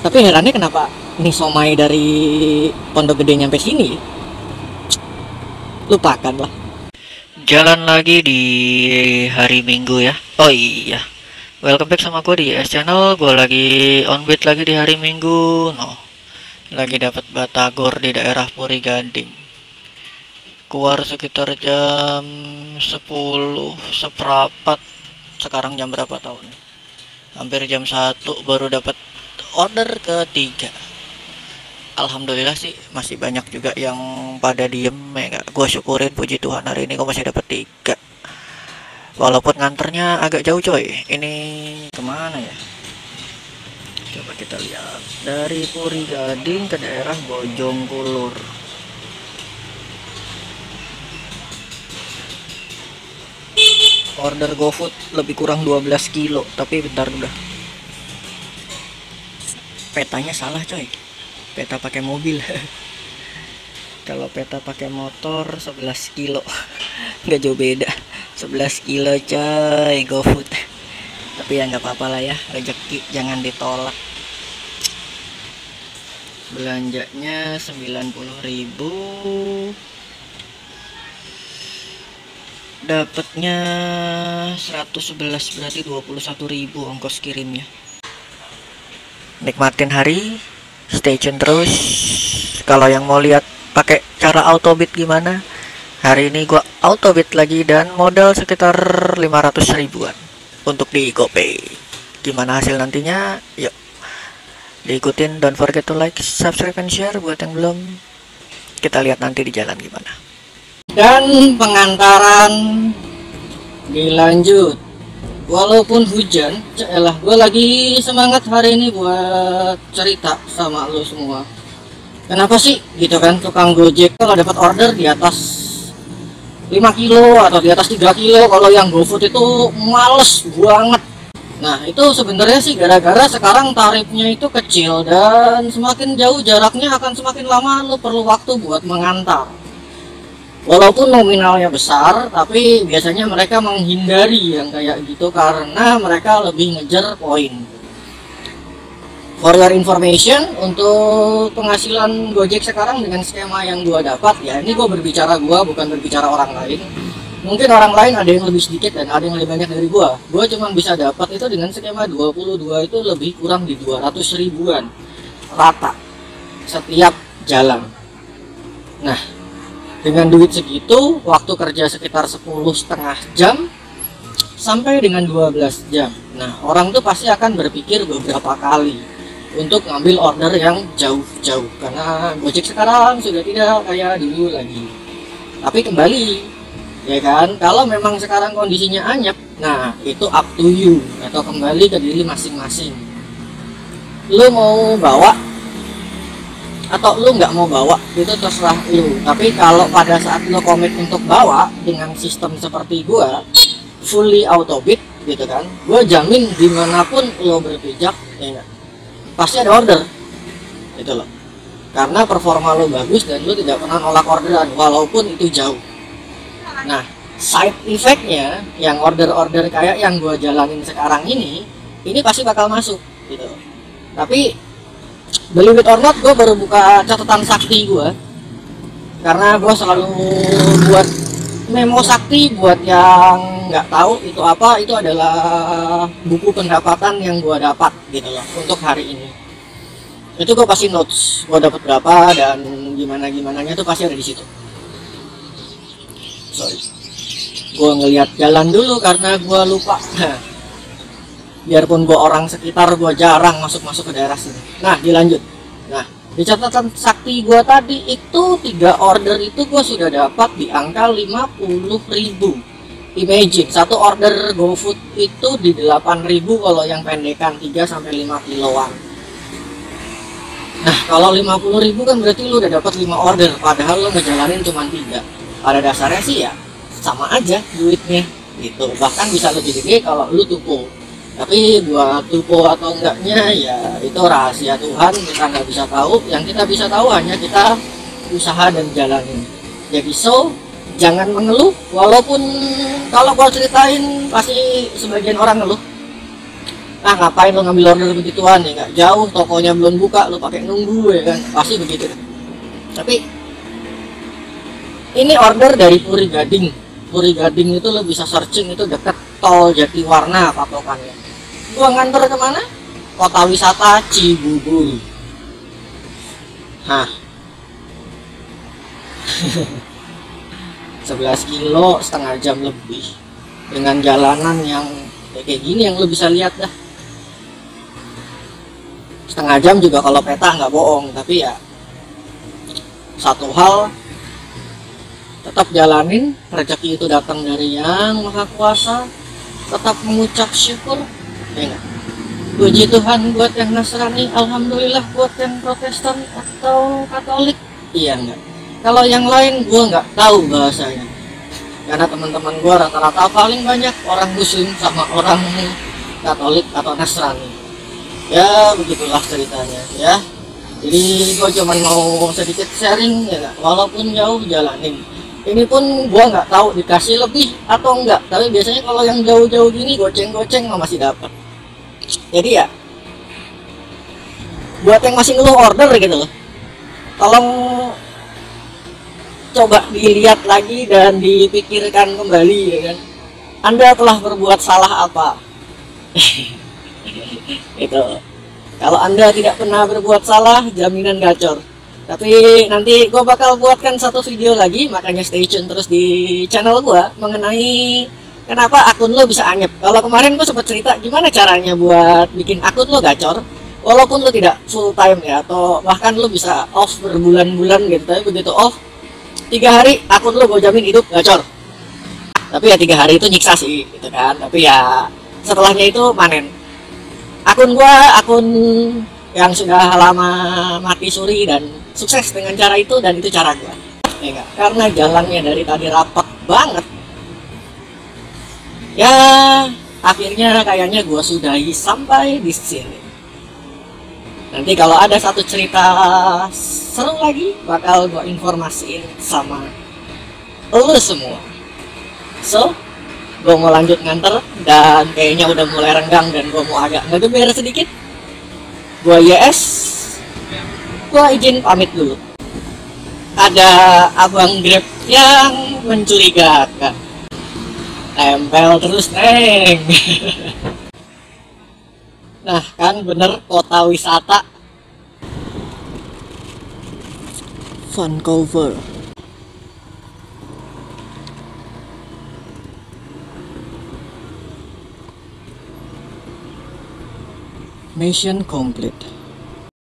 tapi herannya kenapa nih somai dari pondok gede nyampe sini? Lupakan lah. Jalan lagi di hari minggu ya. Oh iya. Welcome back sama gue di S channel. Gue lagi on beat lagi di hari minggu. No. Lagi dapat batagor di daerah Puri Gading. Keluar sekitar jam 10 seperempat sekarang jam berapa tahun hampir jam 1 baru dapat order ketiga. Alhamdulillah sih masih banyak juga yang pada diem ya gue syukurin puji Tuhan hari ini gue masih dapat tiga. Walaupun nganternya agak jauh coy. Ini ke mana ya? Coba kita lihat. Dari Puri Gading ke daerah Bojongkulur order GoFood lebih kurang 12 kilo. Tapi bentar udah petanya salah coy. Peta pakai mobil. Kalau peta pakai motor 11 kilo. Nggak jauh beda. 11 kilo coy GoFood. Tapi ya nggak apa-apa lah ya rezeki jangan ditolak. Belanjanya 90.000 dapatnya 111 berarti 21.000 ongkos kirimnya nikmatin hari stay tune terus. Kalau yang mau lihat pakai cara auto beat gimana hari ini gua auto beat lagi dan modal sekitar 500 ribuan untuk di GoPay. Gimana hasil nantinya? Yuk diikutin. Don't forget to like subscribe and share buat yang belum. Kita lihat nanti di jalan gimana. Dan pengantaran dilanjut walaupun hujan celah gue lagi semangat hari ini buat cerita sama lo semua. Kenapa sih? Gitu kan tukang gojek kalau dapat order di atas 5 kilo atau di atas 3 kilo. Kalau yang GoFood itu males banget. Nah itu sebenarnya sih gara-gara sekarang tarifnya itu kecil dan semakin jauh jaraknya akan semakin lama lo perlu waktu buat mengantar walaupun nominalnya besar tapi biasanya mereka menghindari yang kayak gitu karena mereka lebih ngejar poin. For your information untuk penghasilan Gojek sekarang dengan skema yang gua dapat ya ini gua berbicara gua bukan berbicara orang lain. Mungkin orang lain ada yang lebih sedikit dan ada yang lebih banyak dari gua. Gua cuma bisa dapat itu dengan skema 22 itu lebih kurang di 200 ribuan rata setiap jalan. Nah dengan duit segitu waktu kerja sekitar 10 setengah jam sampai dengan 12 jam. Nah orang tuh pasti akan berpikir beberapa kali untuk ngambil order yang jauh-jauh. Karena Gojek sekarang sudah tidak kayak dulu lagi. Tapi kembali ya kan? Kalau memang sekarang kondisinya anyep nah itu up to you atau kembali ke diri masing-masing. Lu mau bawa atau lu nggak mau bawa itu terserah lu. Tapi kalau pada saat lu komit untuk bawa dengan sistem seperti gua fully auto bid gitu kan gua jamin di mana pun lo berpijak ya pasti ada order. Itu loh. Karena performa lo bagus dan lo tidak pernah nolak orderan walaupun itu jauh. Nah side effectnya yang order-order kayak yang gua jalanin sekarang ini ini pasti bakal masuk gitu tapi believe it or not gue baru buka catatan sakti gue karena gue selalu buat memo sakti buat yang nggak tahu itu apa itu adalah buku pendapatan yang gue dapat gitu loh untuk hari ini. Itu gue pasti notes gue dapat berapa dan gimana gimana tuh pasti ada di situ. Sorry. Gue ngelihat jalan dulu karena gue lupa biarpun gue orang sekitar gue jarang masuk masuk ke daerah sini. Nah dilanjut. Nah di catatan sakti gue tadi itu tiga order itu gue sudah dapat di angka 50 ribu. Imagine satu order GoFood itu di 8000 kalau yang pendekan 3 sampai 5 kiloan. Nah kalau 50 ribu kan berarti lu udah dapat 5 order padahal lu ngejalanin cuma tiga. Pada dasarnya sih ya sama aja duitnya gitu. Bahkan bisa lebih gede kalau lu tuku tapi buat tupo atau enggaknya ya itu rahasia Tuhan kita nggak bisa tahu. Yang kita bisa tahu hanya kita usaha dan jalanin jadi so jangan mengeluh walaupun kalau gua ceritain pasti sebagian orang ngeluh. Ah ngapain lo ngambil order begituan ya nggak jauh tokonya belum buka lo pakai nunggu ya kan? Pasti begitu. Tapi ini order dari Puri Gading. Puri Gading itu lo bisa searching itu deket tol Jatiwarna patokannya gua nganter ke mana? Kota wisata Cibubur. Hah? 11 kilo setengah jam lebih. Dengan jalanan yang ya kayak gini yang lo bisa lihat dah. Setengah jam juga kalau peta nggak bohong tapi ya satu hal tetap jalanin rezeki itu datang dari yang maha kuasa tetap mengucap syukur ya enggak puji Tuhan buat yang Nasrani Alhamdulillah buat yang Protestan atau Katolik. Iya enggak. Kalau yang lain gua nggak tahu bahasanya. Karena teman-teman gua rata-rata paling banyak orang Muslim sama orang Katolik atau Nasrani. Ya begitulah ceritanya ya. Jadi gue cuma mau sedikit sharing ya gak? walaupun jauh jalanin. Ini pun gue nggak tahu dikasih lebih atau enggak. Tapi biasanya kalau yang jauh-jauh gini goceng-goceng masih dapat jadi ya buat yang masih ngeluh order gitu loh. Tolong coba dilihat lagi dan dipikirkan kembali ya kan? Anda telah berbuat salah apa? Itu. Kalau anda tidak pernah berbuat salah jaminan gacor. Tapi nanti gue bakal buatkan satu video lagi makanya stay tune terus di channel gue mengenai kenapa akun lo bisa anyep? Kalau kemarin gue sempat cerita gimana caranya buat bikin akun lo gacor walaupun lo tidak full time ya atau bahkan lo bisa off berbulan-bulan gitu tapi begitu off tiga hari akun lo gue jamin hidup gacor. Tapi ya tiga hari itu nyiksa sih gitu kan. Tapi ya setelahnya itu panen. Akun gua akun yang sudah lama mati suri dan sukses dengan cara itu dan itu cara gua. Ya karena jalannya dari tadi rapat banget ya akhirnya kayaknya gua sudahi sampai di sini. Nanti kalau ada satu cerita seru lagi bakal gua informasiin sama lo semua. So gue mau lanjut nganter dan kayaknya udah mulai renggang dan gue mau agak ngegeber sedikit. Gue YS gue izin pamit dulu. Ada abang grab yang mencurigakan tempel terus neng. Nah kan bener kota wisata. Vancouver. Mission complete.